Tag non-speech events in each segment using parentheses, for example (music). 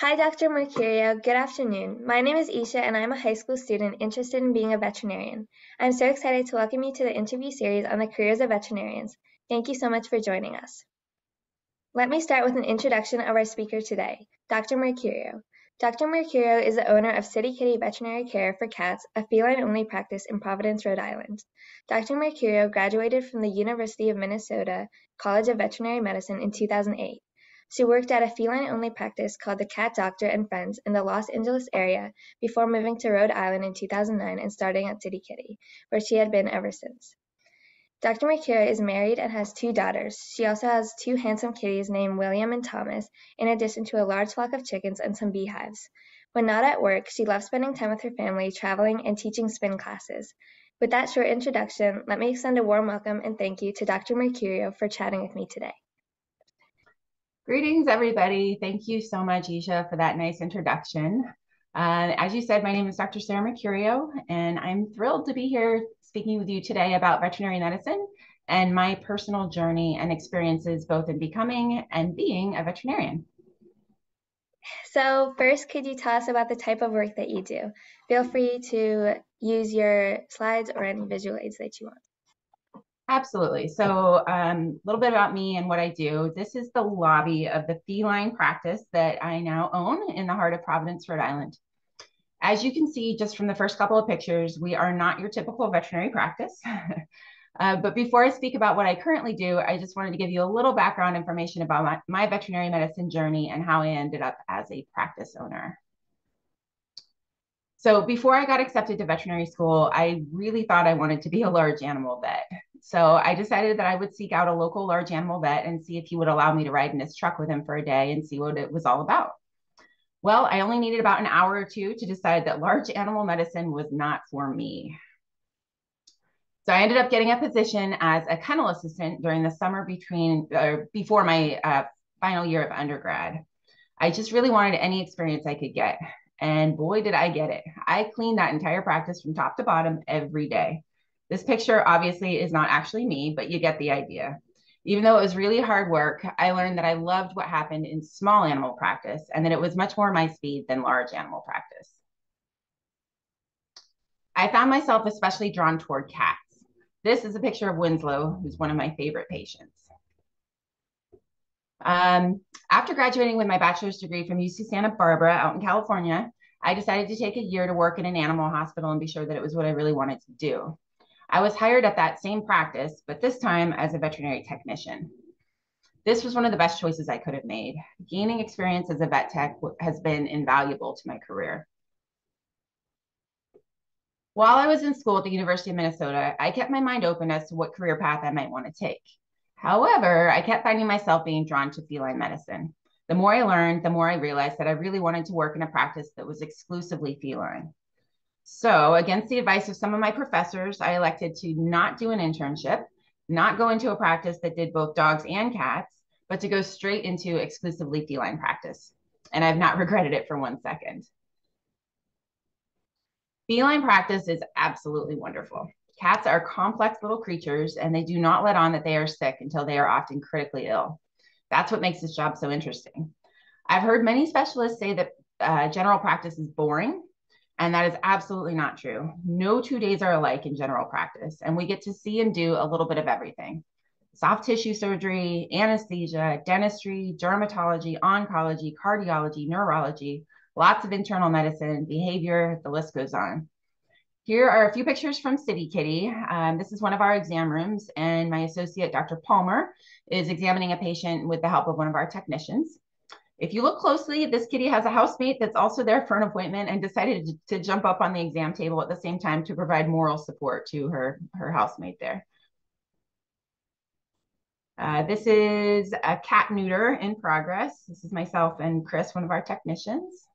Hi, Dr. Mercurio. Good afternoon. My name is Esha, and I'm a high school student interested in being a veterinarian. I'm so excited to welcome you to the interview series on the careers of veterinarians. Thank you so much for joining us. Let me start with an introduction of our speaker today, Dr. Mercurio. Dr. Mercurio is the owner of City Kitty Veterinary Care for Cats, a feline-only practice in Providence, Rhode Island. Dr. Mercurio graduated from the University of Minnesota College of Veterinary Medicine in 2008. She worked at a feline-only practice called the Cat Doctor and Friends in the Los Angeles area before moving to Rhode Island in 2009 and starting at City Kitty, where she had been ever since. Dr. Mercurio is married and has two daughters. She also has two handsome kitties named William and Thomas, in addition to a large flock of chickens and some beehives. When not at work, she loves spending time with her family, traveling, and teaching spin classes. With that short introduction, let me extend a warm welcome and thank you to Dr. Mercurio for chatting with me today. Greetings, everybody. Thank you so much, Esha, for that nice introduction. Uh, as you said, my name is Dr. Sarah Mercurio, and I'm thrilled to be here speaking with you today about veterinary medicine and my personal journey and experiences both in becoming and being a veterinarian. So first, could you tell us about the type of work that you do? Feel free to use your slides or any visual aids that you want. Absolutely. So a um, little bit about me and what I do. This is the lobby of the feline practice that I now own in the heart of Providence, Rhode Island. As you can see just from the first couple of pictures, we are not your typical veterinary practice. (laughs) uh, but before I speak about what I currently do, I just wanted to give you a little background information about my, my veterinary medicine journey and how I ended up as a practice owner. So before I got accepted to veterinary school, I really thought I wanted to be a large animal vet. So I decided that I would seek out a local large animal vet and see if he would allow me to ride in his truck with him for a day and see what it was all about. Well, I only needed about an hour or two to decide that large animal medicine was not for me. So I ended up getting a position as a kennel assistant during the summer between uh, before my uh, final year of undergrad. I just really wanted any experience I could get. And boy, did I get it. I cleaned that entire practice from top to bottom every day. This picture obviously is not actually me, but you get the idea. Even though it was really hard work, I learned that I loved what happened in small animal practice and that it was much more my speed than large animal practice. I found myself especially drawn toward cats. This is a picture of Winslow, who's one of my favorite patients. Um, after graduating with my bachelor's degree from UC Santa Barbara out in California, I decided to take a year to work in an animal hospital and be sure that it was what I really wanted to do. I was hired at that same practice, but this time as a veterinary technician. This was one of the best choices I could have made. Gaining experience as a vet tech has been invaluable to my career. While I was in school at the University of Minnesota, I kept my mind open as to what career path I might want to take. However, I kept finding myself being drawn to feline medicine. The more I learned, the more I realized that I really wanted to work in a practice that was exclusively feline. So, against the advice of some of my professors, I elected to not do an internship, not go into a practice that did both dogs and cats, but to go straight into exclusively feline practice. And I've not (laughs) regretted it for one second. Feline practice is absolutely wonderful. Cats are complex little creatures and they do not let on that they are sick until they are often critically ill. That's what makes this job so interesting. I've heard many specialists say that uh, general practice is boring and that is absolutely not true. No two days are alike in general practice, and we get to see and do a little bit of everything soft tissue surgery, anesthesia, dentistry, dermatology, oncology, cardiology, neurology, lots of internal medicine, behavior, the list goes on. Here are a few pictures from City Kitty. Um, this is one of our exam rooms, and my associate, Dr. Palmer, is examining a patient with the help of one of our technicians. If you look closely, this kitty has a housemate that's also there for an appointment and decided to, jump up on the exam table at the same time to provide moral support to her, her housemate there. Uh, this is a cat neuter in progress. This is myself and Chris, one of our technicians.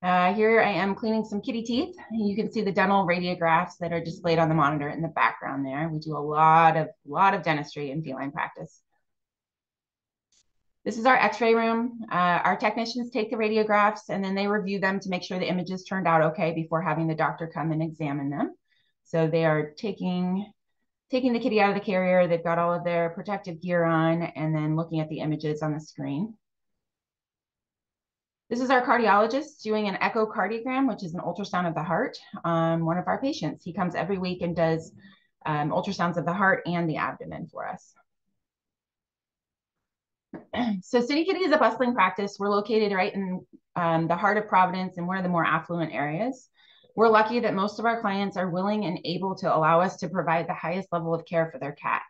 Uh, here I am cleaning some kitty teeth. You can see the dental radiographs that are displayed on the monitor in the background there. We do a lot of, lot of dentistry in feline practice. This is our x-ray room. Uh, our technicians take the radiographs and then they review them to make sure the images turned out okay before having the doctor come and examine them. So they are taking taking the kitty out of the carrier. They've got all of their protective gear on and then looking at the images on the screen. This is our cardiologist doing an echocardiogram, which is an ultrasound of the heart on one of our patients. He comes every week and does um, ultrasounds of the heart and the abdomen for us. (clears throat) so City Kitty is a bustling practice. We're located right in um, the heart of Providence in one of the more affluent areas. We're lucky that most of our clients are willing and able to allow us to provide the highest level of care for their cats.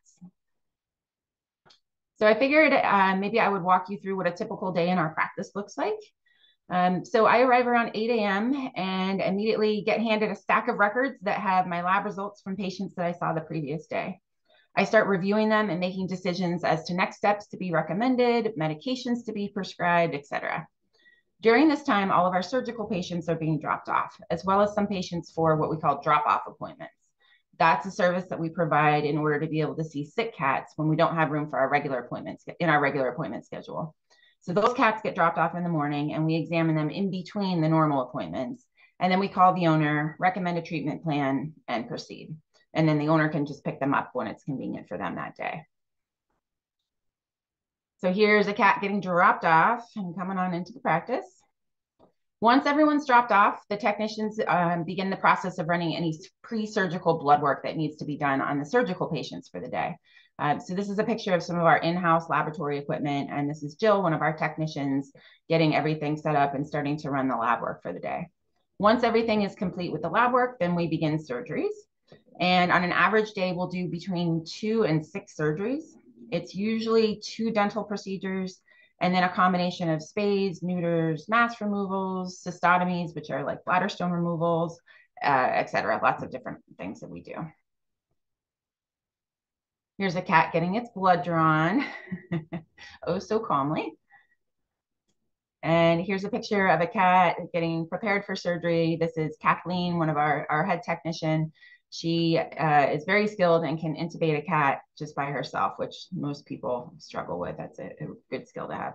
So I figured uh, maybe I would walk you through what a typical day in our practice looks like. Um, so I arrive around 8 a.m. and immediately get handed a stack of records that have my lab results from patients that I saw the previous day. I start reviewing them and making decisions as to next steps to be recommended, medications to be prescribed, etc. During this time, all of our surgical patients are being dropped off, as well as some patients for what we call drop-off appointments. That's a service that we provide in order to be able to see sick cats when we don't have room for our regular appointments in our regular appointment schedule. So those cats get dropped off in the morning and we examine them in between the normal appointments. And then we call the owner, recommend a treatment plan, and proceed. And then the owner can just pick them up when it's convenient for them that day. So here's a cat getting dropped off and coming on into the practice. Once everyone's dropped off, the technicians um, begin the process of running any pre-surgical blood work that needs to be done on the surgical patients for the day. Uh, so this is a picture of some of our in-house laboratory equipment, and this is Jill, one of our technicians, getting everything set up and starting to run the lab work for the day. Once everything is complete with the lab work, then we begin surgeries. And on an average day, we'll do between two and six surgeries. It's usually two dental procedures and then a combination of spays, neuters, mass removals, cystotomies, which are like bladder stone removals, uh, et cetera. Lots of different things that we do. Here's a cat getting its blood drawn, (laughs) oh so calmly. And here's a picture of a cat getting prepared for surgery. This is Kathleen, one of our, our head technician. She uh, is very skilled and can intubate a cat just by herself, which most people struggle with. That's a, a good skill to have.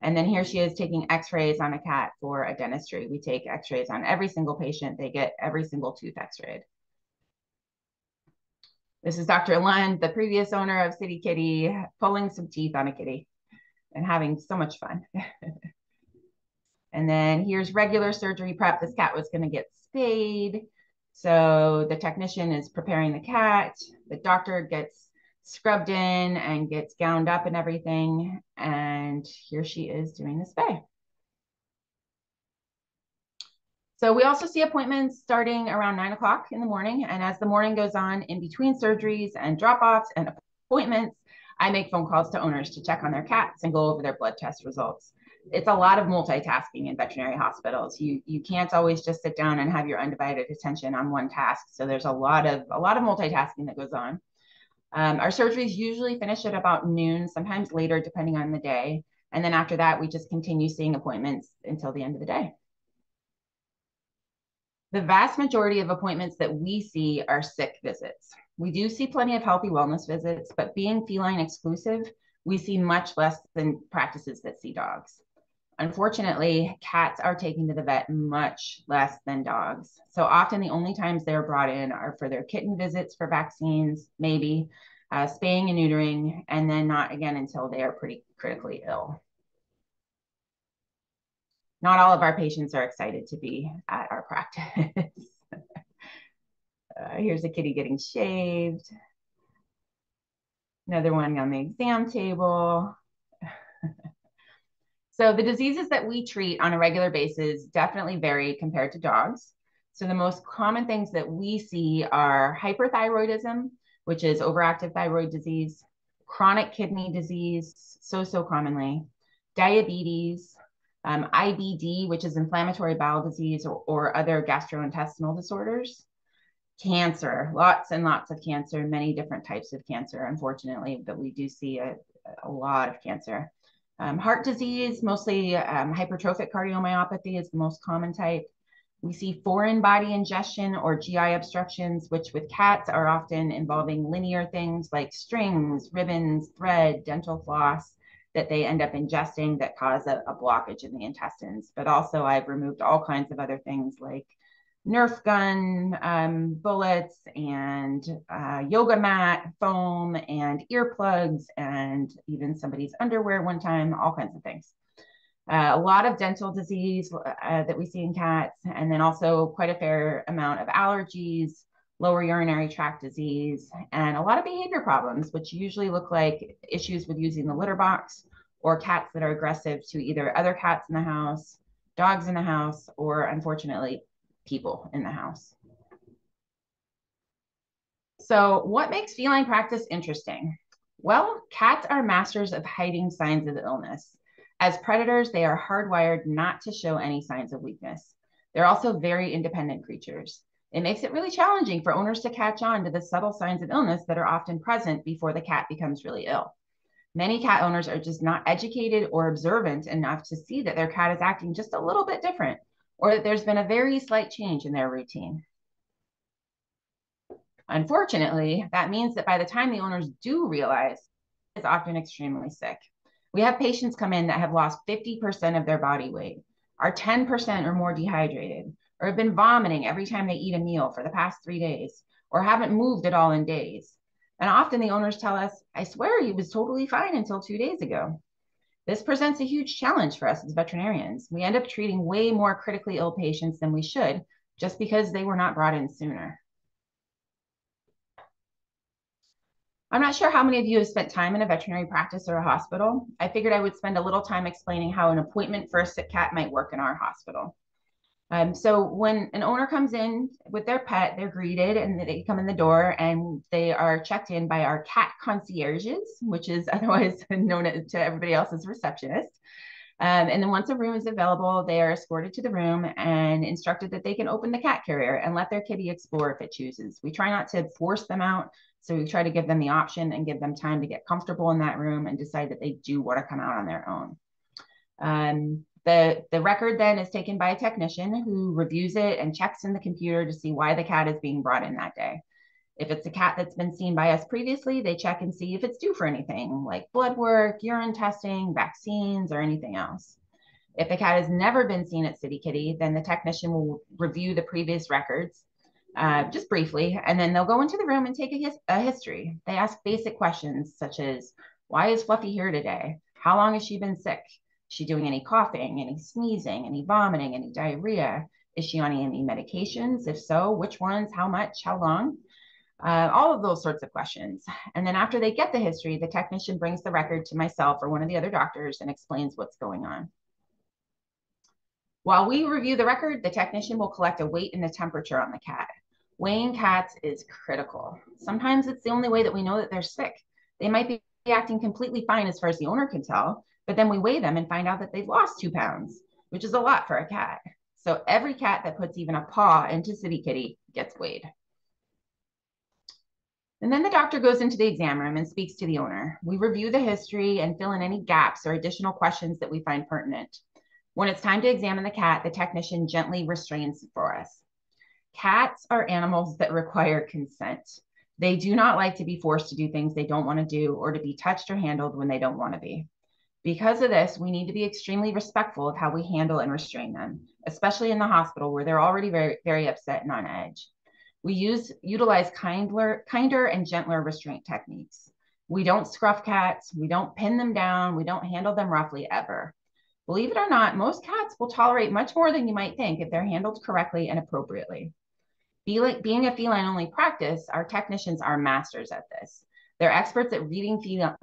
And then here she is taking x-rays on a cat for a dentistry. We take x-rays on every single patient. They get every single tooth x-rayed. This is Dr. Lund, the previous owner of City Kitty, pulling some teeth on a kitty and having so much fun. (laughs) and then here's regular surgery prep. This cat was going to get spayed. So the technician is preparing the cat. The doctor gets scrubbed in and gets gowned up and everything. And here she is doing the spay. So we also see appointments starting around nine o'clock in the morning. And as the morning goes on, in between surgeries and drop-offs and appointments, I make phone calls to owners to check on their cats and go over their blood test results it's a lot of multitasking in veterinary hospitals. You you can't always just sit down and have your undivided attention on one task. So there's a lot of a lot of multitasking that goes on. Um, our surgeries usually finish at about noon, sometimes later, depending on the day. And then after that, we just continue seeing appointments until the end of the day. The vast majority of appointments that we see are sick visits. We do see plenty of healthy wellness visits, but being feline exclusive, we see much less than practices that see dogs. Unfortunately, cats are taken to the vet much less than dogs. So often the only times they're brought in are for their kitten visits for vaccines, maybe uh, spaying and neutering, and then not again until they are pretty critically ill. Not all of our patients are excited to be at our practice. (laughs) uh, here's a kitty getting shaved. Another one on the exam table. (laughs) So the diseases that we treat on a regular basis definitely vary compared to dogs. So the most common things that we see are hyperthyroidism, which is overactive thyroid disease, chronic kidney disease, so, so commonly, diabetes, um, IBD, which is inflammatory bowel disease or, or other gastrointestinal disorders, cancer, lots and lots of cancer, many different types of cancer, unfortunately, but we do see a, a lot of cancer. Um, heart disease, mostly um, hypertrophic cardiomyopathy is the most common type. We see foreign body ingestion or GI obstructions, which with cats are often involving linear things like strings, ribbons, thread, dental floss that they end up ingesting that cause a, a blockage in the intestines. But also I've removed all kinds of other things like Nerf gun um, bullets and uh, yoga mat foam and earplugs and even somebody's underwear one time, all kinds of things. Uh, a lot of dental disease uh, that we see in cats, and then also quite a fair amount of allergies, lower urinary tract disease, and a lot of behavior problems, which usually look like issues with using the litter box or cats that are aggressive to either other cats in the house, dogs in the house, or unfortunately, people in the house. So, what makes feline practice interesting? Well, cats are masters of hiding signs of illness. As predators, they are hardwired not to show any signs of weakness. They're also very independent creatures. It makes it really challenging for owners to catch on to the subtle signs of illness that are often present before the cat becomes really ill. Many cat owners are just not educated or observant enough to see that their cat is acting just a little bit different or that there's been a very slight change in their routine. Unfortunately, that means that by the time the owners do realize, it's often extremely sick. We have patients come in that have lost 50% of their body weight, are 10% or more dehydrated, or have been vomiting every time they eat a meal for the past three days, or haven't moved at all in days. And often the owners tell us, I swear he was totally fine until two days ago. This presents a huge challenge for us as veterinarians. We end up treating way more critically ill patients than we should just because they were not brought in sooner. I'm not sure how many of you have spent time in a veterinary practice or a hospital. I figured I would spend a little time explaining how an appointment for a sick cat might work in our hospital. Um, so when an owner comes in with their pet, they're greeted and they come in the door and they are checked in by our cat concierges, which is (laughs) otherwise known to everybody else as receptionist. Um, and then once a room is available, they are escorted to the room and instructed that they can open the cat carrier and let their kitty explore if it chooses. We try not to force them out. So we try to give them the option and give them time to get comfortable in that room and decide that they do want to come out on their own. Um, the, the record then is taken by a technician who reviews it and checks in the computer to see why the cat is being brought in that day. If it's a cat that's been seen by us previously, they check and see if it's due for anything like blood work, urine testing, vaccines, or anything else. If the cat has never been seen at City Kitty, then the technician will review the previous records uh, just briefly, and then they'll go into the room and take a, his a history. They ask basic questions such as, why is Fluffy here today? How long has she been sick? She doing any coughing, any sneezing, any vomiting, any diarrhea? Is she on any medications? If so, which ones, how much, how long? Uh, all of those sorts of questions. And then after they get the history, the technician brings the record to myself or one of the other doctors and explains what's going on. While we review the record, the technician will collect a weight and a temperature on the cat. Weighing cats is critical. Sometimes it's the only way that we know that they're sick. They might be acting completely fine as far as the owner can tell, but then we weigh them and find out that they've lost two pounds, which is a lot for a cat. So every cat that puts even a paw into City Kitty gets weighed. And then the doctor goes into the exam room and speaks to the owner. We review the history and fill in any gaps or additional questions that we find pertinent. When it's time to examine the cat, the technician gently restrains for us. Cats are animals that require consent. They do not like to be forced to do things they don't want to do or to be touched or handled when they don't want to be. Because of this, we need to be extremely respectful of how we handle and restrain them, especially in the hospital where they're already very, very upset and on edge. We use utilize kinder, kinder and gentler restraint techniques. We don't scruff cats, we don't pin them down, we don't handle them roughly ever. Believe it or not, most cats will tolerate much more than you might think if they're handled correctly and appropriately. being a feline only practice, our technicians are masters at this. They're experts at reading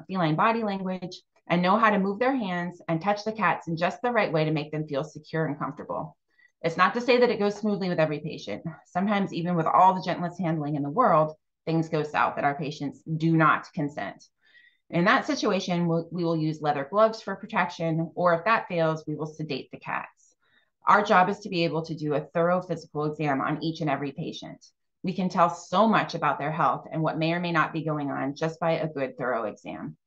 feline body language, and know how to move their hands and touch the cats in just the right way to make them feel secure and comfortable. It's not to say that it goes smoothly with every patient. Sometimes, even with all the gentlest handling in the world, things go south that our patients do not consent. In that situation, we'll, we will use leather gloves for protection, or if that fails, we will sedate the cats. Our job is to be able to do a thorough physical exam on each and every patient. We can tell so much about their health and what may or may not be going on just by a good, thorough exam.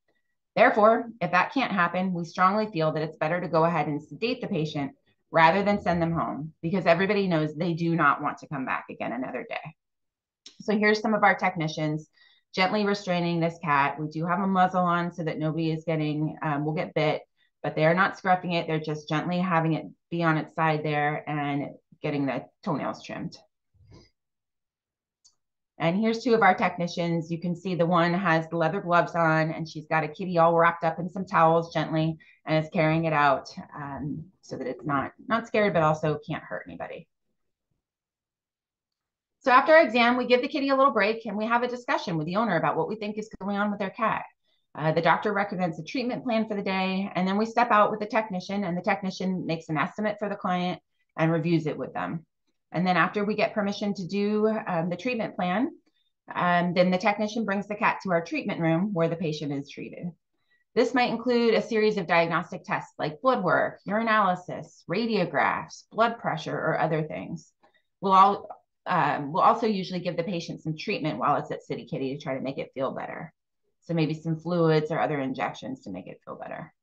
Therefore, if that can't happen, we strongly feel that it's better to go ahead and sedate the patient rather than send them home because everybody knows they do not want to come back again another day. So here's some of our technicians gently restraining this cat. We do have a muzzle on so that nobody is getting, um, will get bit, but they are not scruffing it. They're just gently having it be on its side there and getting the toenails trimmed. And here's two of our technicians. You can see the one has the leather gloves on and she's got a kitty all wrapped up in some towels gently and is carrying it out um, so that it's not, not scared, but also can't hurt anybody. So after our exam, we give the kitty a little break and we have a discussion with the owner about what we think is going on with their cat. Uh, the doctor recommends a treatment plan for the day, and then we step out with the technician, and the technician makes an estimate for the client and reviews it with them. And then after we get permission to do um, the treatment plan, um, then the technician brings the cat to our treatment room where the patient is treated. This might include a series of diagnostic tests like blood work, urinalysis, radiographs, blood pressure, or other things. We'll, all, um, we'll also usually give the patient some treatment while it's at City Kitty to try to make it feel better. So maybe some fluids or other injections to make it feel better.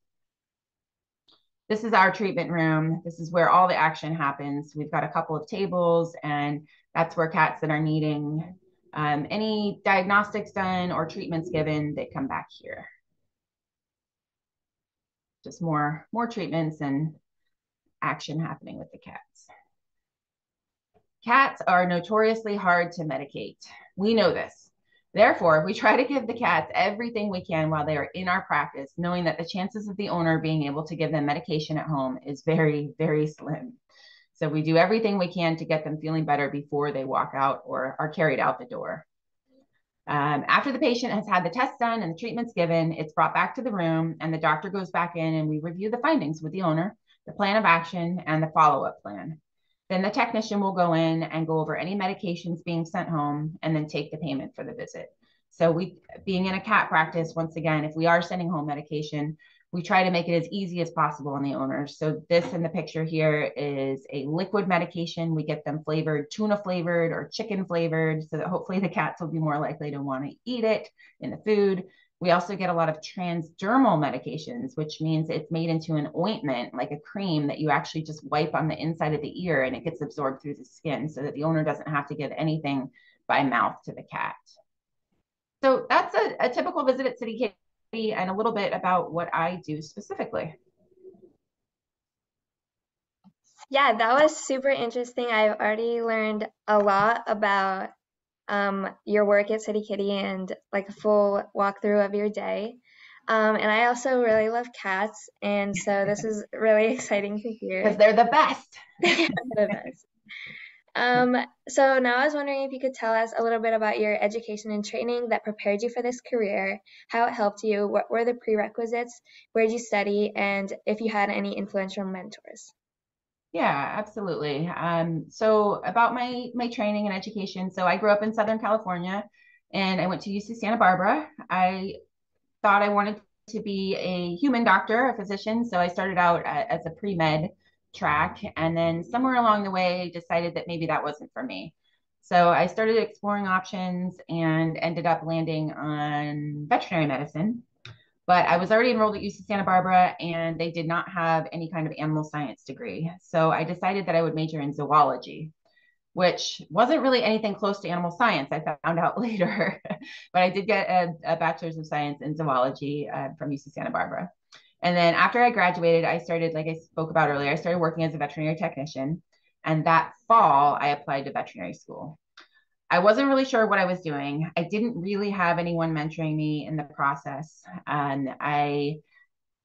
This is our treatment room. This is where all the action happens. We've got a couple of tables and that's where cats that are needing um, any diagnostics done or treatments given, they come back here. Just more, more treatments and action happening with the cats. Cats are notoriously hard to medicate. We know this. Therefore, we try to give the cats everything we can while they are in our practice, knowing that the chances of the owner being able to give them medication at home is very, very slim. So we do everything we can to get them feeling better before they walk out or are carried out the door. Um, after the patient has had the test done and the treatments given, it's brought back to the room and the doctor goes back in and we review the findings with the owner, the plan of action, and the follow up plan. Then the technician will go in and go over any medications being sent home and then take the payment for the visit. So we, being in a cat practice, once again, if we are sending home medication, we try to make it as easy as possible on the owners. So this in the picture here is a liquid medication. We get them flavored, tuna flavored or chicken flavored, so that hopefully the cats will be more likely to want to eat it in the food. We also get a lot of transdermal medications, which means it's made into an ointment, like a cream that you actually just wipe on the inside of the ear and it gets absorbed through the skin so that the owner doesn't have to give anything by mouth to the cat. So that's a, a typical visit at City Kitty and a little bit about what I do specifically. Yeah, that was super interesting. I've already learned a lot about um, your work at City Kitty and like a full walkthrough of your day. Um, and I also really love cats, and so this is really (laughs) exciting to hear. Because they're the best. (laughs) they're the best. Um, so now I was wondering if you could tell us a little bit about your education and training that prepared you for this career, how it helped you, what were the prerequisites, where did you study, and if you had any influential mentors. Yeah, absolutely. Um, so about my my training and education. So I grew up in Southern California, and I went to UC Santa Barbara. I thought I wanted to be a human doctor, a physician. So I started out as a pre med track, and then somewhere along the way decided that maybe that wasn't for me. So I started exploring options and ended up landing on veterinary medicine. But I was already enrolled at UC Santa Barbara and they did not have any kind of animal science degree. So I decided that I would major in zoology, which wasn't really anything close to animal science. I found out (laughs) later, but I did get a, a, bachelor's of science in zoology uh, from UC Santa Barbara. And then after I graduated, I started, like I spoke about earlier, I started working as a veterinary technician. And that fall, I applied to veterinary school. I wasn't really sure what I was doing. I didn't really have anyone mentoring me in the process. And I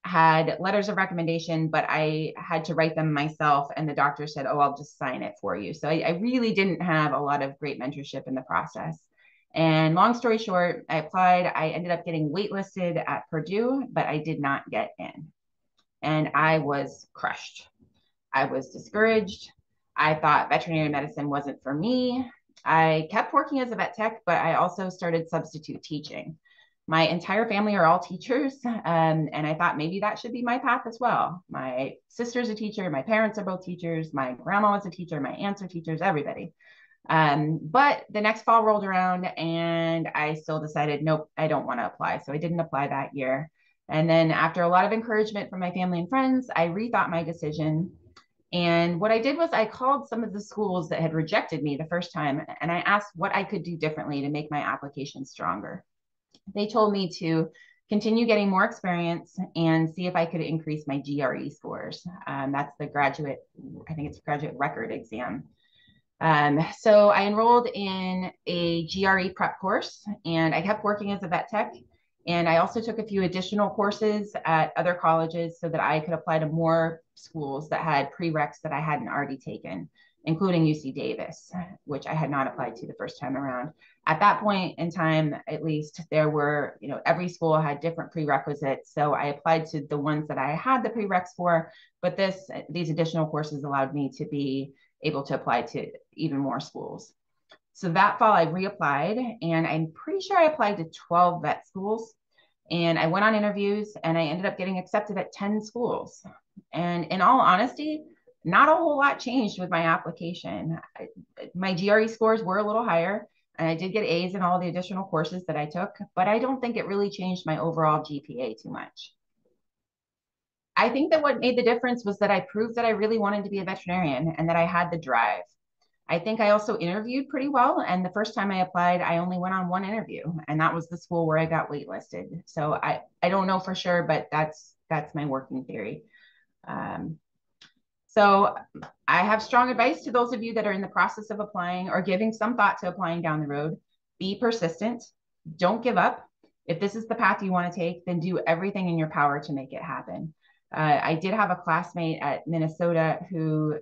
had letters of recommendation, but I had to write them myself. And the doctor said, Oh, I'll just sign it for you. So I, I really didn't have a lot of great mentorship in the process. And long story short, I applied. I ended up getting waitlisted at Purdue, but I did not get in. And I was crushed. I was discouraged. I thought veterinary medicine wasn't for me. I kept working as a vet tech, but I also started substitute teaching. My entire family are all teachers, um, and I thought maybe that should be my path as well. My sister's a teacher, my parents are both teachers, my grandma was a teacher, my aunts are teachers, everybody. Um, but the next fall rolled around, and I still decided, nope, I don't want to apply. So I didn't apply that year. And then, after a lot of encouragement from my family and friends, I rethought my decision and what I did was I called some of the schools that had rejected me the first time and I asked what I could do differently to make my application stronger. They told me to continue getting more experience, and see if I could increase my GRE scores. Um, that's the graduate, I think it's graduate record exam. Um, so I enrolled in a GRE prep course and I kept working as a vet tech. And I also took a few additional courses at other colleges so that I could apply to more schools that had prereqs that I hadn't already taken, including UC Davis, which I had not applied to the first time around. At that point in time, at least, there were, you know, every school had different prerequisites. So I applied to the ones that I had the prereqs for, but this these additional courses allowed me to be able to apply to even more schools. So that fall, I reapplied, and I'm pretty sure I applied to 12 vet schools. And I went on interviews, and I ended up getting accepted at 10 schools. And in all honesty, not a whole lot changed with my application. I, my GRE scores were a little higher, and I did get A's in all the additional courses that I took, but I don't think it really changed my overall GPA too much. I think that what made the difference was that I proved that I really wanted to be a veterinarian and that I had the drive. I think I also interviewed pretty well. And the first time I applied, I only went on one interview, and that was the school where I got waitlisted. So I, I don't know for sure, but that's that's my working theory. Um, so I have strong advice to those of you that are in the process of applying or giving some thought to applying down the road. Be persistent. Don't give up. If this is the path you want to take, then do everything in your power to make it happen. Uh, I did have a classmate at Minnesota who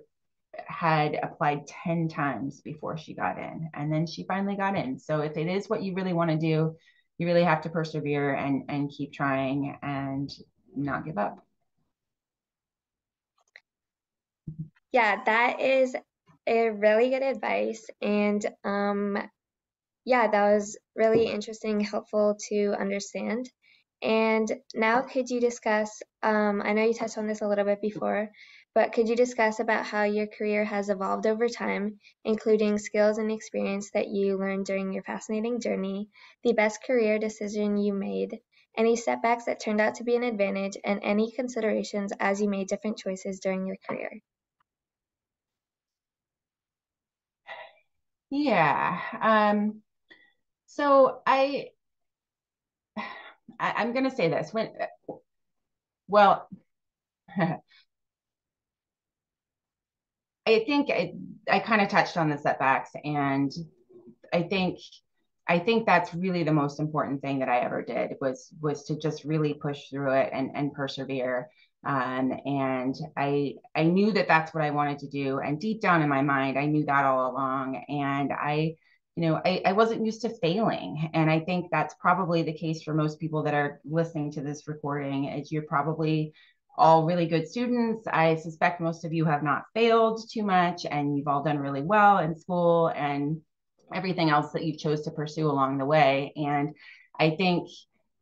had applied 10 times before she got in, and then she finally got in. So if it is what you really want to do, you really have to persevere and, and keep trying and not give up. Yeah, that is a really good advice. And um, yeah, that was really interesting, helpful to understand. And now could you discuss, um, I know you touched on this a little bit before, but could you discuss about how your career has evolved over time, including skills and experience that you learned during your fascinating journey, the best career decision you made, any setbacks that turned out to be an advantage, and any considerations as you made different choices during your career? Yeah. Um, so I (sighs) I, am going to say this when, well, (laughs) I think I, I kind of touched on the setbacks, and I think I think that's really the most important thing that I ever did was was to just really push through it and and persevere. Um, and I I knew that that's what I wanted to do, and deep down in my mind, I knew that all along. And I you know, I, I wasn't used to failing. And I think that's probably the case for most people that are listening to this recording is you're probably all really good students. I suspect most of you have not failed too much and you've all done really well in school and everything else that you chose to pursue along the way. And I think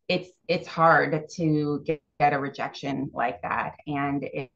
it's it's hard to get, get a rejection like that. And it,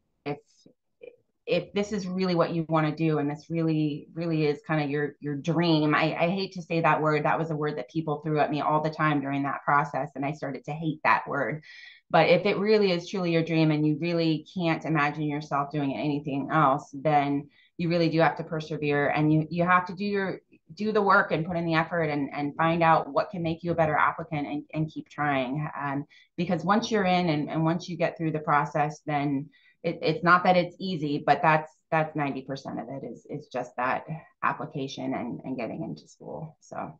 if this is really what you want to do and this really really is kind of your your dream I, I hate to say that word that was a word that people threw at me all the time during that process and i started to hate that word but if it really is truly your dream and you really can't imagine yourself doing anything else then you really do have to persevere and you you have to do your do the work and put in the effort and, and find out what can make you a better applicant and, and keep trying um, because once you're in and, and once you get through the process then it, it's not that it's easy, but that's that's 90% of it is is just that application and, and getting into school. So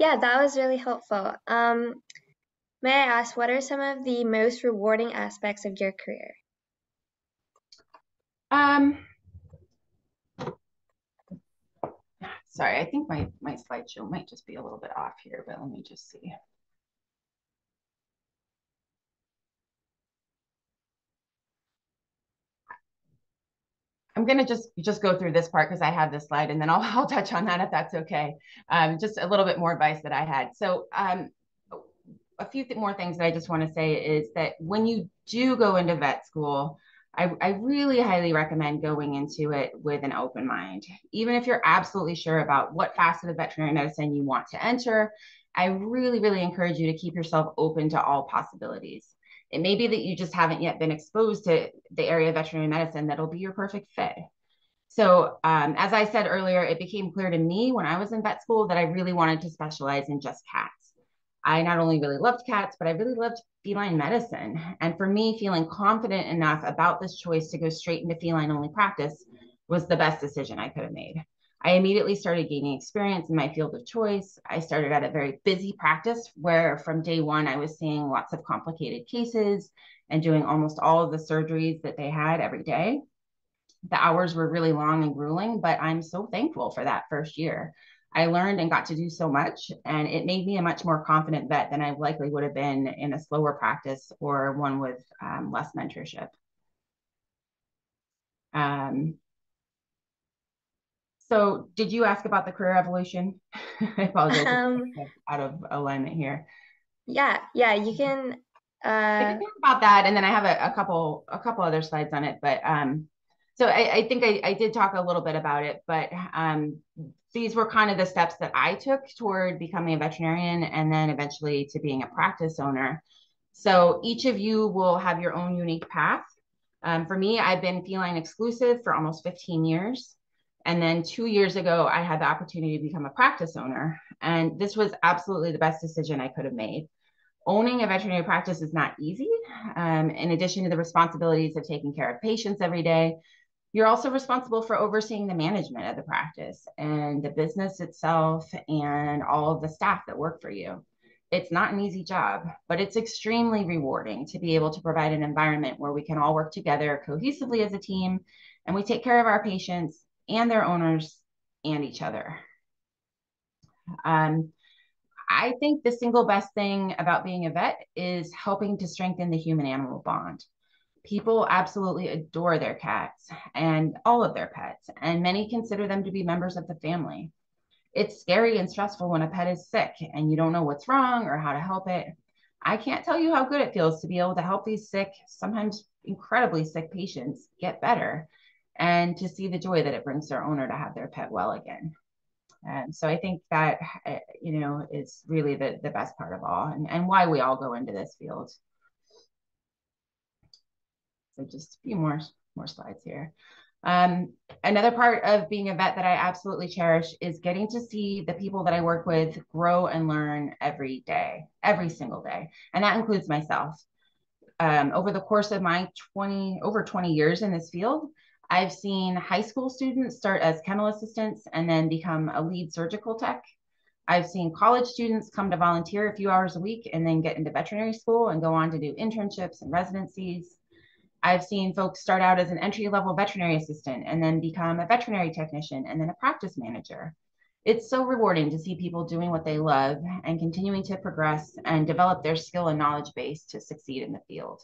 yeah, that was really helpful. Um, may I ask, what are some of the most rewarding aspects of your career? Um, sorry, I think my, my slideshow might just be a little bit off here, but let me just see. I'm going to just just go through this part because I have this slide, and then I'll, (laughs) I'll touch on that if that's okay. Um, just a little bit more advice that I had. So um, a few th more things that I just want to say is that when you do go into vet school, I, I really highly recommend going into it with an open mind. Even if you're absolutely sure about what facet of veterinary medicine you want to enter, I really, really encourage you to keep yourself open to all possibilities. It may be that you just haven't yet been exposed to the area of veterinary medicine that'll be your perfect fit. So, um, as I said earlier, it became clear to me when I was in vet school that I really wanted to specialize in just cats. I not only really loved cats, but I really loved feline medicine. And for me, feeling confident enough about this choice to go straight into feline only practice was the best decision I could have made. I immediately started gaining experience in my field of choice. I started at a very busy practice where from day one, I was seeing lots of complicated cases and doing almost all of the surgeries that they had every day. The hours were really long and grueling, but I'm so thankful for that first year. I learned and got to do so much, and it made me a much more confident vet than I likely would have been in a slower practice or one with um, less mentorship. Um, so, did you ask about the career evolution? (laughs) I apologize um, out of alignment here. Yeah, yeah, you can. Uh... talk about that, and then I have a, a, couple a couple other slides on it. But um, so I, I think I, I, did talk a little bit about it, but um, these were kind of the steps that I took toward becoming a veterinarian and then eventually to being a practice owner. So each of you will have your own unique path. Um, for me, I've been feline exclusive for almost 15 years. And then two years ago, I had the opportunity to become a practice owner. And this was absolutely the best decision I could have made. Owning a veterinary practice is not easy. Um, in addition to the responsibilities of taking care of patients every day, you're also responsible for overseeing the management of the practice and the business itself and all of the staff that work for you. It's not an easy job, but it's extremely rewarding to be able to provide an environment where we can all work together cohesively as a team and we take care of our patients and their owners and each other. Um, I think the single best thing about being a vet is helping to strengthen the human animal bond people absolutely adore their cats and all of their pets, and many consider them to be members of the family. It's scary and stressful when a pet is sick and you don't know what's wrong or how to help it. I can't tell you how good it feels to be able to help these sick, sometimes incredibly sick patients get better and to see the joy that it brings their owner to have their pet well again. And so I think that, eh, you know, is really the, the best part of all and, and why we all go into this field. So just a few more, more slides here. Um, another part of being a vet that I absolutely cherish is getting to see the people that I work with grow and learn every day, every single day. And that includes myself. Um, over the course of my 20, over 20 years in this field, I've seen high school students start as kennel assistants and then become a lead surgical tech. I've seen college students come to volunteer a few hours a week and then get into veterinary school and go on to do internships and residencies. I've seen folks start out as an entry level veterinary assistant and then become a veterinary technician and then a practice manager. It's so rewarding to see people doing what they love and continuing to progress and develop their skill and knowledge base to succeed in the field.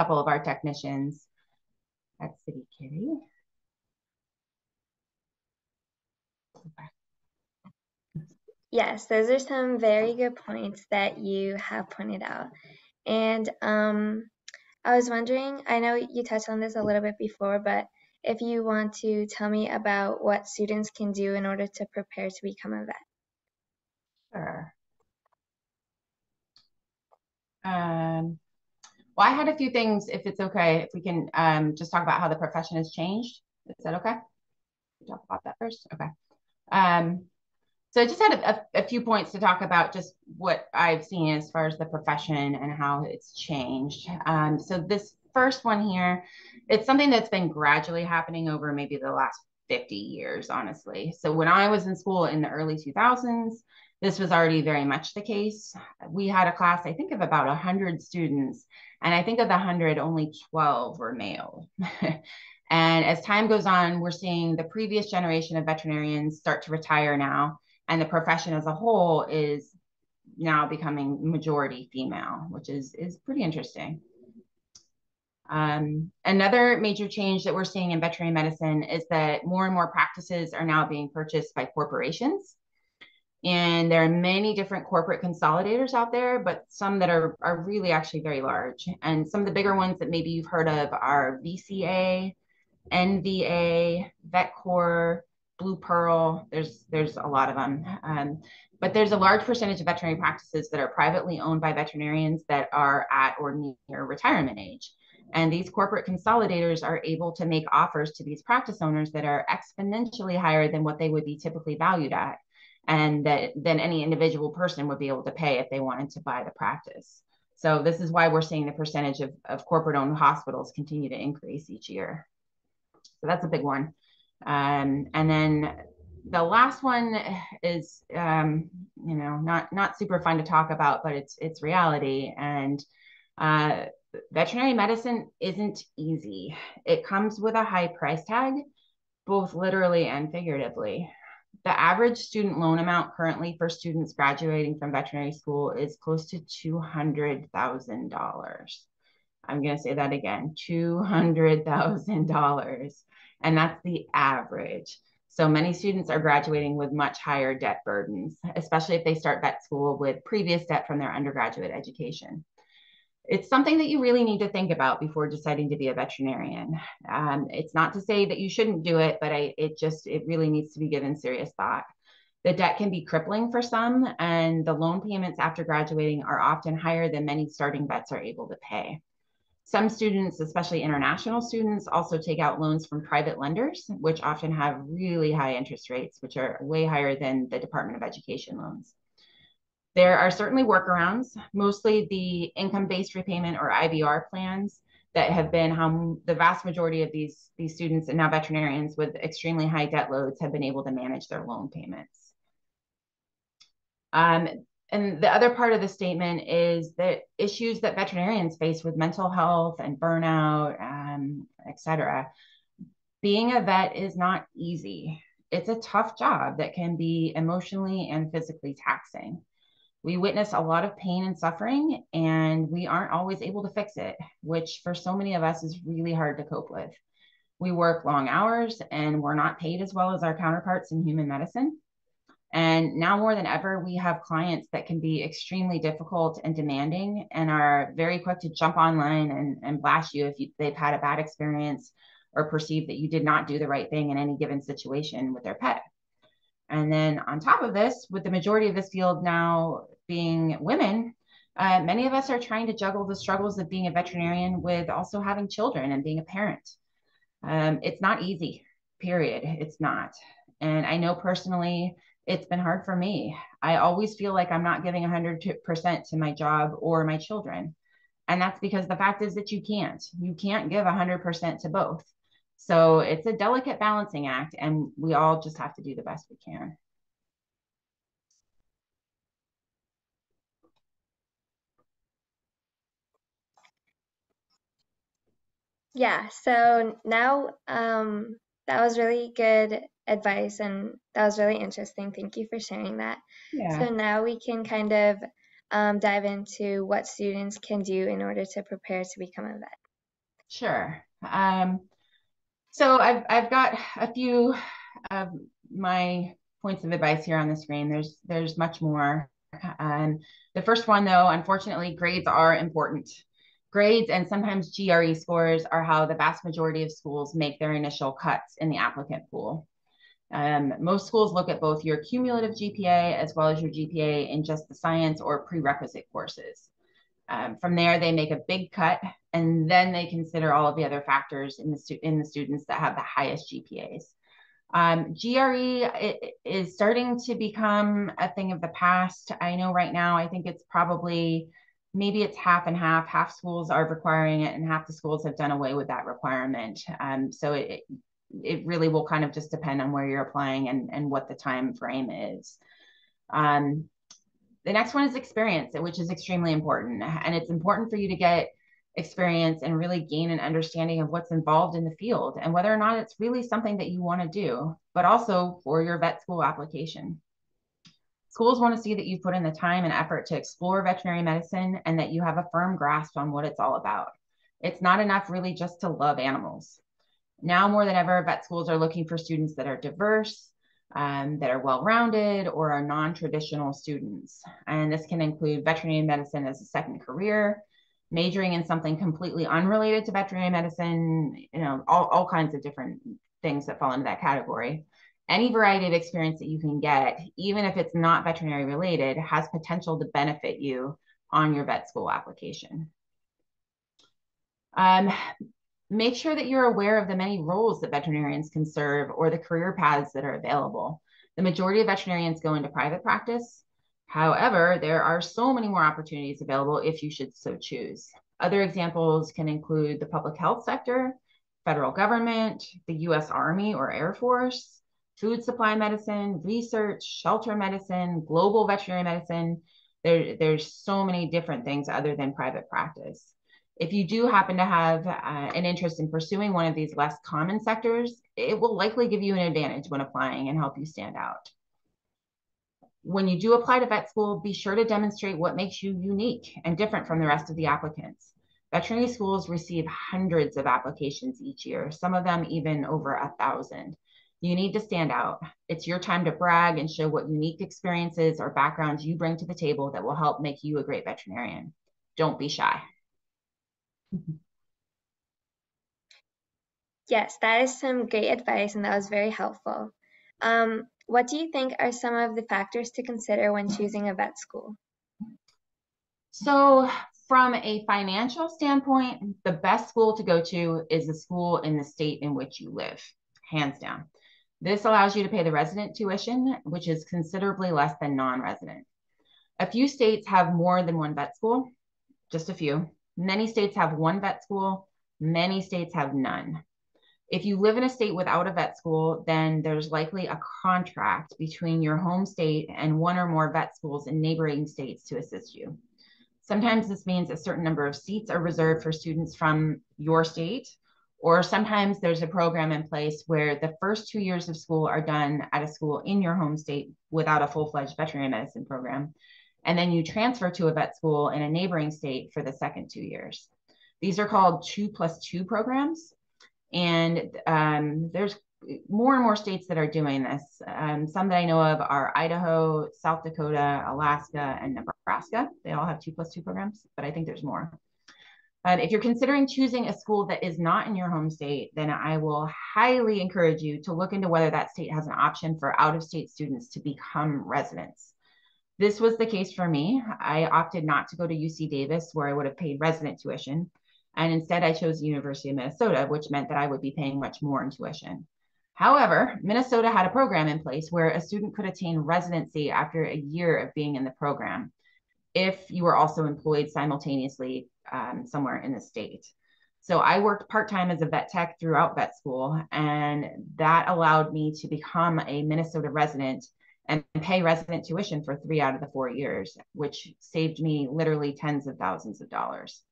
Couple of our technicians at City Kitty. Yes, those are some very good points that you have pointed out. And um, I was wondering, I know you touched on this a little bit before, but if you want to tell me about what students can do in order to prepare to become a vet. Sure. Um, well, I had a few things, if it's okay, if we can um, just talk about how the profession has changed. Is that okay? Talk about that first? Okay. Um, so I just had a, a, few points to talk about just what I've seen as far as the profession and how it's changed. Um, so this first one here, it's something that's been gradually happening over maybe the last 50 years, honestly. So when I was in school in the early 2000s, this was already very much the case. We had a class, I think, of about 100 students, and I think of the 100, only 12 were male. (laughs) and as time goes on, we're seeing the previous generation of veterinarians start to retire now and the profession as a whole is now becoming majority female, which is is pretty interesting. Um, another major change that we're seeing in veterinary medicine is that more and more practices are now being purchased by corporations. And there are many different corporate consolidators out there, but some that are, are really actually very large. And some of the bigger ones that maybe you've heard of are VCA, NVA, VetCor, BluePearl. There's there's a lot of them, um, but there's a large percentage of veterinary practices that are privately owned by veterinarians that are at or near retirement age. And these corporate consolidators are able to make offers to these practice owners that are exponentially higher than what they would be typically valued at, and that than any individual person would be able to pay if they wanted to buy the practice. So this is why we're seeing the percentage of, of corporate-owned hospitals continue to increase each year. So that's a big one. Um, and then the last one is, um, you know, not not super fun to talk about, but it's it's reality. And uh, veterinary medicine isn't easy. It comes with a high price tag, both literally and figuratively. The average student loan amount currently for students graduating from veterinary school is close to $200,000. I'm going to say that again $200,000. And that's the average. So many students are graduating with much higher debt burdens, especially if they start vet school with previous debt from their undergraduate education. It's something that you really need to think about before deciding to be a veterinarian. Um, it's not to say that you shouldn't do it, but I, it just, it really needs to be given serious thought. The debt can be crippling for some, and the loan payments after graduating are often higher than many starting vets are able to pay. Some students, especially international students, also take out loans from private lenders, which often have really high interest rates, which are way higher than the Department of Education loans. There are certainly workarounds, mostly the income-based repayment or IBR plans that have been how the vast majority of these, these students and now veterinarians with extremely high debt loads have been able to manage their loan payments. Um, and the other part of the statement is that issues that veterinarians face with mental health and burnout, um, et cetera. Being a vet is not easy. It's a tough job that can be emotionally and physically taxing. We witness a lot of pain and suffering, and we aren't always able to fix it, which for so many of us is really hard to cope with. We work long hours and we're not paid as well as our counterparts in human medicine. And now more than ever, we have clients that can be extremely difficult and demanding and are very quick to jump online and, and blast you if you, they've had a bad experience or perceive that you did not do the right thing in any given situation with their pet. And then on top of this, with the majority of this field now being women, uh, many of us are trying to juggle the struggles of being a veterinarian with also having children and being a parent. Um, it's not easy, period. It's not. And I know personally, it's been hard for me. I always feel like I'm not giving 100% to my job or my children. And that's because the fact is that you can't. You can't give 100% to both. So it's a delicate balancing act, and we all just have to do the best we can. Yeah, so now um, that was really good advice and that was really interesting. Thank you for sharing that. Yeah. So now we can kind of um, dive into what students can do in order to prepare to become a vet. Sure. Um, so I've, I've got a few of my points of advice here on the screen. There's there's much more. Um, the first one, though, unfortunately, grades are important. Grades and sometimes GRE scores are how the vast majority of schools make their initial cuts in the applicant pool. Um, most schools look at both your cumulative GPA as well as your GPA in just the science or prerequisite courses. Um, from there, they make a big cut, and then they consider all of the other factors in the, in the students that have the highest GPAs. Um, GRE is starting to become a thing of the past. I know right now, I think it's probably maybe it's half and half. Half schools are requiring it, and half the schools have done away with that requirement. Um, so it it really will kind of just depend on where you're applying and and what the time frame is. Um, the next one is experience, which is extremely important, and it's important for you to get experience and really gain an understanding of what's involved in the field and whether or not it's really something that you want to do, but also for your vet school application. Schools want to see that you've put in the time and effort to explore veterinary medicine and that you have a firm grasp on what it's all about. It's not enough really just to love animals. Now more than ever, vet schools are looking for students that are diverse, um, that are well-rounded or are non-traditional students. And this can include veterinary medicine as a second career, majoring in something completely unrelated to veterinary medicine, you know, all, all kinds of different things that fall into that category any variety of experience that you can get, even if it's not veterinary related, has potential to benefit you on your vet school application. Um, make sure that you're aware of the many roles that veterinarians can serve or the career paths that are available. The majority of veterinarians go into private practice. However, there are so many more opportunities available if you should so choose. Other examples can include the public health sector, federal government, the US Army or Air Force, food supply medicine, research, shelter medicine, global veterinary medicine. There, there's so many different things other than private practice. If you do happen to have uh, an interest in pursuing one of these less common sectors, it will likely give you an advantage when applying and help you stand out. When you do apply to vet school, be sure to demonstrate what makes you unique and different from the rest of the applicants. Veterinary schools receive hundreds of applications each year, some of them even over a thousand. You need to stand out. It's your time to brag and show what unique experiences or backgrounds you bring to the table that will help make you a great veterinarian. Don't be shy. Yes, that is some great advice, and that was very helpful. Um, what do you think are some of the factors to consider when choosing a vet school? So, from a financial standpoint, the best school to go to is a school in the state in which you live, hands down. This allows you to pay the resident tuition, which is considerably less than non resident. A few states have more than one vet school, just a few. Many states have one vet school, many states have none. If you live in a state without a vet school, then there's likely a contract between your home state and one or more vet schools in neighboring states to assist you. Sometimes this means a certain number of seats are reserved for students from your state, or sometimes there's a program in place where the first two years of school are done at a school in your home state without a full fledged veterinary medicine program. And then you transfer to a vet school in a neighboring state for the second two years. These are called two plus two programs. And um, there's more and more states that are doing this. Um, some that I know of are Idaho, South Dakota, Alaska, and Nebraska. They all have two plus two programs, but I think there's more. Um, if you're considering choosing a school that is not in your home state, then I will highly encourage you to look into whether that state has an option for out of state students to become residents. This was the case for me. I opted not to go to UC Davis, where I would have paid resident tuition. And instead, I chose the University of Minnesota, which meant that I would be paying much more in tuition. However, Minnesota had a program in place where a student could attain residency after a year of being in the program if you were also employed simultaneously um, somewhere in the state. So I worked part time as a vet tech throughout vet school, and that allowed me to become a Minnesota resident and pay resident tuition for three out of the four years, which saved me literally tens of thousands of dollars.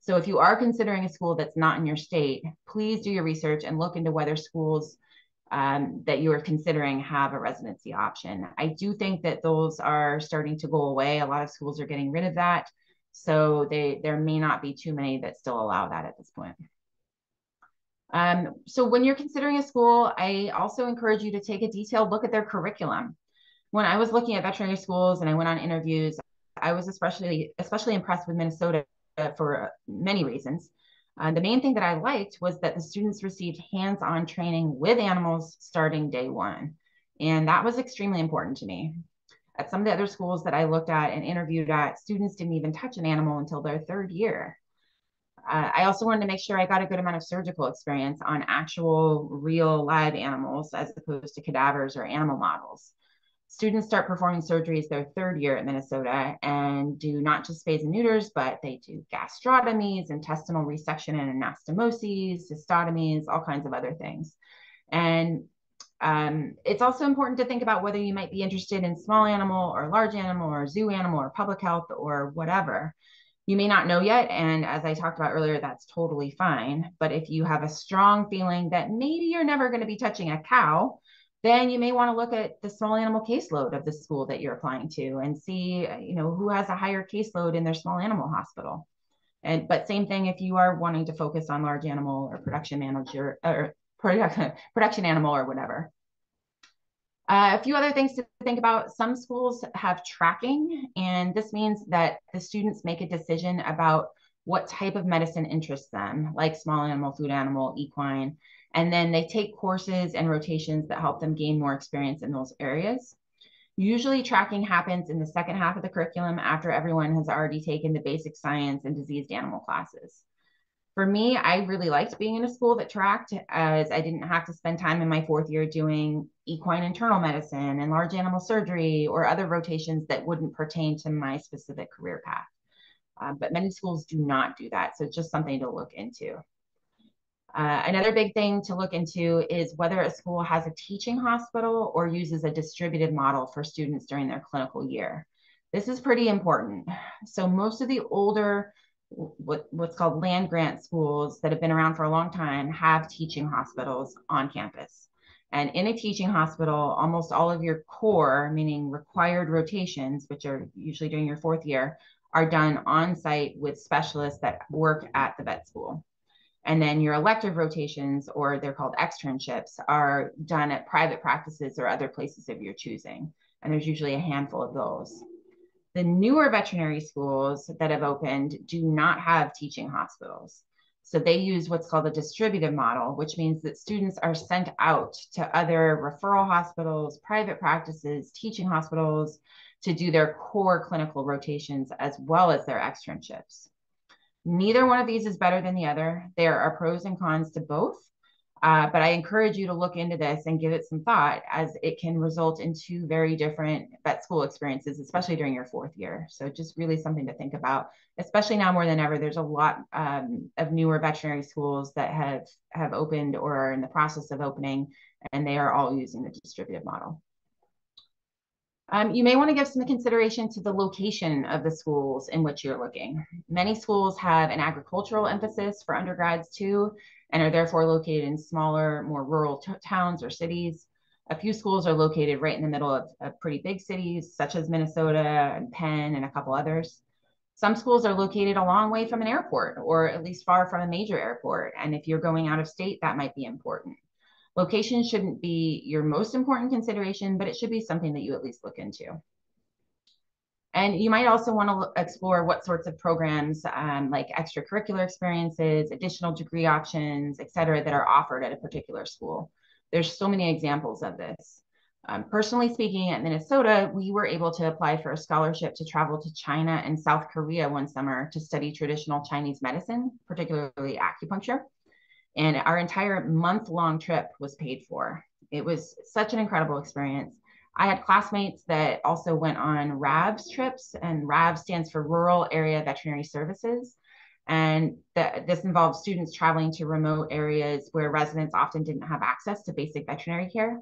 So if you are considering a school that's not in your state, please do your research and look into whether schools um, that you are considering have a residency option. I do think that those are starting to go away. A lot of schools are getting rid of that. So they there may not be too many that still allow that at this point. Um, so when you're considering a school, I also encourage you to take a detailed look at their curriculum. When I was looking at veterinary schools and I went on interviews, I was especially especially impressed with Minnesota for many reasons. Uh, the main thing that I liked was that the students received hands on training with animals starting day one. And that was extremely important to me. At some of the other schools that I looked at and interviewed at, students didn't even touch an animal until their third year. Uh, I also wanted to make sure I got a good amount of surgical experience on actual, real, live animals as opposed to cadavers or animal models students start performing surgeries their third year at Minnesota and do not just spays and neuters, but they do gastrotomies, intestinal resection and anastomoses, cystotomies, all kinds of other things. And um, it's also important to think about whether you might be interested in small animal or large animal or zoo animal or public health or whatever. You may not know yet. And as I talked about earlier, that's totally fine. But if you have a strong feeling that maybe you're never going to be touching a cow, then you may want to look at the small animal caseload of the school that you're applying to and see, you know, who has a higher caseload in their small animal hospital. And but same thing if you are wanting to focus on large animal or production manager or production production animal or whatever. Uh, a few other things to think about. Some schools have tracking, and this means that the students make a decision about what type of medicine interests them, like small animal, food animal, equine, and then they take courses and rotations that help them gain more experience in those areas. Usually, tracking happens in the second half of the curriculum after everyone has already taken the basic science and diseased animal classes. For me, I really liked being in a school that tracked as I didn't have to spend time in my fourth year doing equine internal medicine and large animal surgery or other rotations that wouldn't pertain to my specific career path. Uh, but many schools do not do that. So it's just something to look into. Uh, another big thing to look into is whether a school has a teaching hospital or uses a distributed model for students during their clinical year. This is pretty important. So most of the older what, what's called land grant schools that have been around for a long time have teaching hospitals on campus. And in a teaching hospital, almost all of your core, meaning required rotations, which are usually during your fourth year, are done on site with specialists that work at the vet school. And then your elective rotations, or they're called externships, are done at private practices or other places of your choosing. And there's usually a handful of those. The newer veterinary schools that have opened do not have teaching hospitals. So they use what's called a distributive model, which means that students are sent out to other referral hospitals, private practices, teaching hospitals to do their core clinical rotations as well as their externships. Neither one of these is better than the other. There are pros and cons to both, uh, but I encourage you to look into this and give it some thought as it can result in two very different vet school experiences, especially during your fourth year. So just really something to think about, especially now more than ever. There's a lot um, of newer veterinary schools that have have opened or are in the process of opening, and they are all using the distributive model. Um, you may want to give some consideration to the location of the schools in which you're looking. Many schools have an agricultural emphasis for undergrads too, and are therefore located in smaller, more rural towns or cities. A few schools are located right in the middle of, of pretty big cities, such as Minnesota and Penn and a couple others. Some schools are located a long way from an airport or at least far from a major airport. And if you're going out of state, that might be important. Location shouldn't be your most important consideration, but it should be something that you at least look into. And you might also want to explore what sorts of programs um, like extracurricular experiences, additional degree options, et cetera, that are offered at a particular school. There's so many examples of this. Um, personally speaking, at Minnesota, we were able to apply for a scholarship to travel to China and South Korea one summer to study traditional Chinese medicine, particularly acupuncture. And our entire month long trip was paid for. It was such an incredible experience. I had classmates that also went on RAVS trips, and RAVS stands for Rural Area Veterinary Services. And th- this involves students traveling to remote areas where residents often didn't have access to basic veterinary care.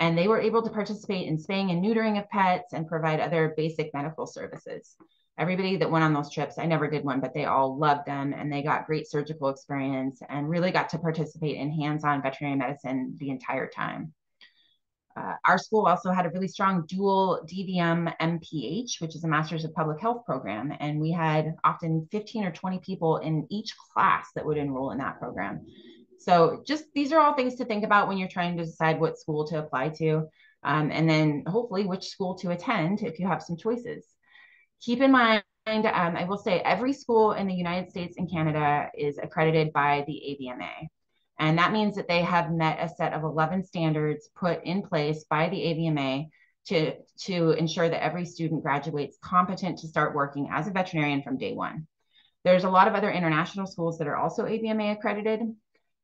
And they were able to participate in spaying and neutering of pets and provide other basic medical services everybody that went on those trips, I never did one, but they all loved them and they got great surgical experience and really got to participate in hands on veterinary medicine the entire time. Uh, our school also had a really strong dual DVM MPH, which is a Master's of Public Health program. And we had often 15 or 20 people in each class that would enroll in that program. So just these are all things to think about when you're trying to decide what school to apply to. Um, and then hopefully which school to attend if you have some choices keep in mind, um, I will say every school in the United States and Canada is accredited by the AVMA. And that means that they have met a set of 11 standards put in place by the AVMA to, to ensure that every student graduates competent to start working as a veterinarian from day one. There's a lot of other international schools that are also AVMA accredited.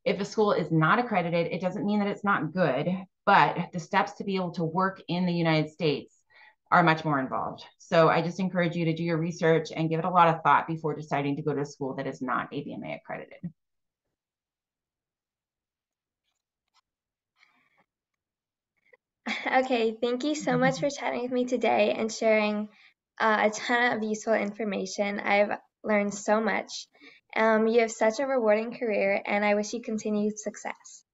If a school is not accredited, it doesn't mean that it's not good, but the steps to be able to work in the United States are much more involved. So I just encourage you to do your research and give it a lot of thought before deciding to go to a school that is not AVMA accredited. (laughs) Okay, thank you so much for chatting with me today and sharing uh, a ton of useful information. I've learned so much. Um, you have such a rewarding career, and I wish you continued success.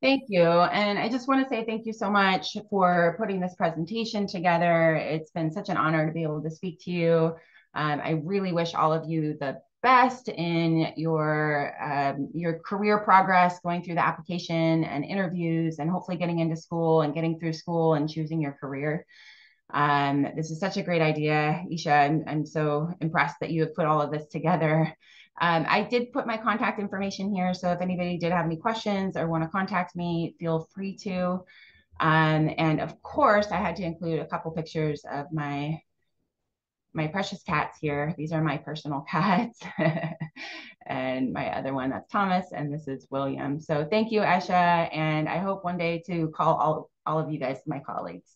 Thank you. And I just want to say thank you so much for putting this presentation together. It's been such an honor to be able to speak to you. Um, I really wish all of you the best in your um, your career progress, going through the application and interviews, and hopefully getting into school and getting through school and choosing your career. Um, this is such a great idea, Esha. I'm, I'm so impressed that you have put all of this together. Um, I did put my contact information here, so if anybody did have any questions or want to contact me, feel free to. Um, and of course, I had to include a couple pictures of my my precious cats here. These are my personal (laughs) cats. and my other one that's Thomas, and this is William. So thank you, Esha, and I hope one day to call all all of you guys my colleagues.